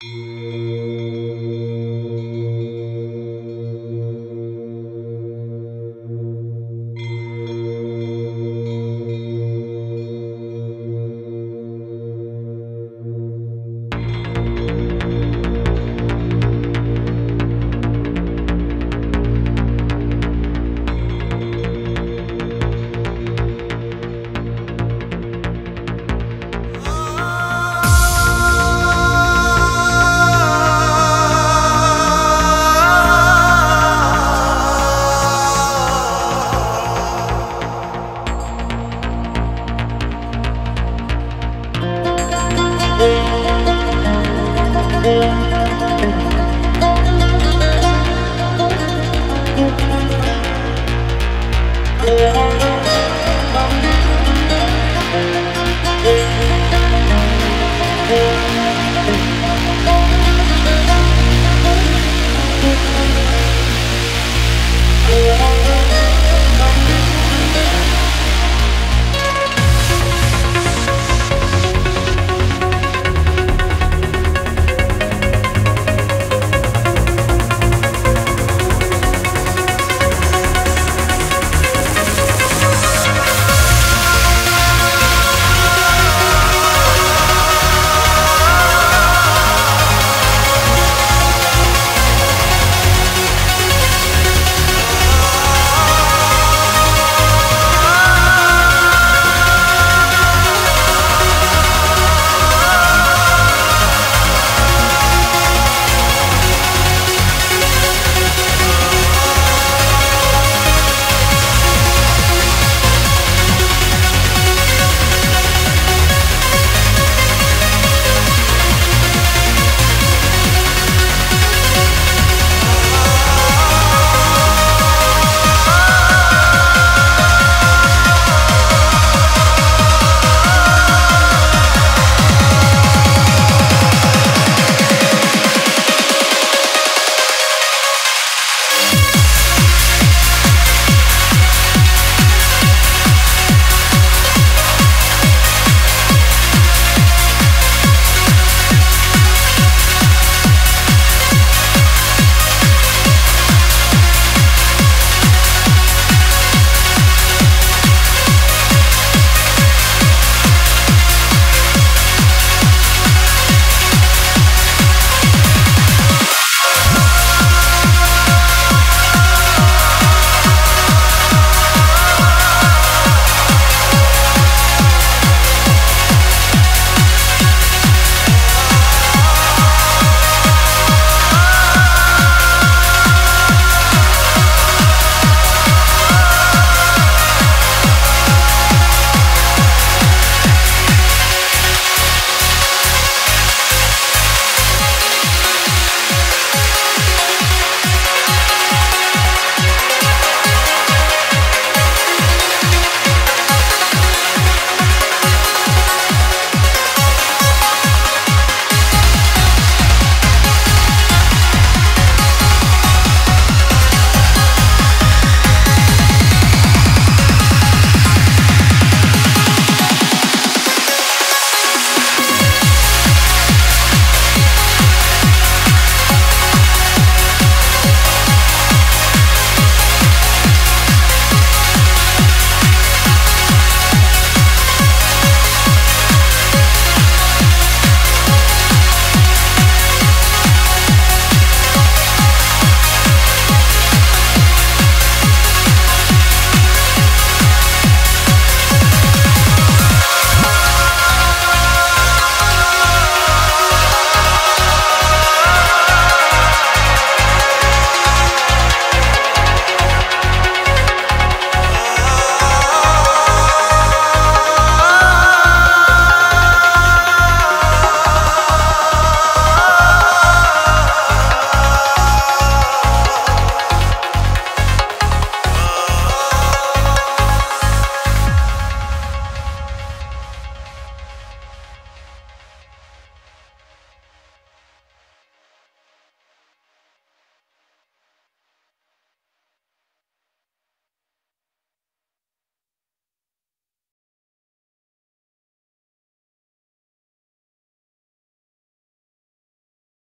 Mm-hmm.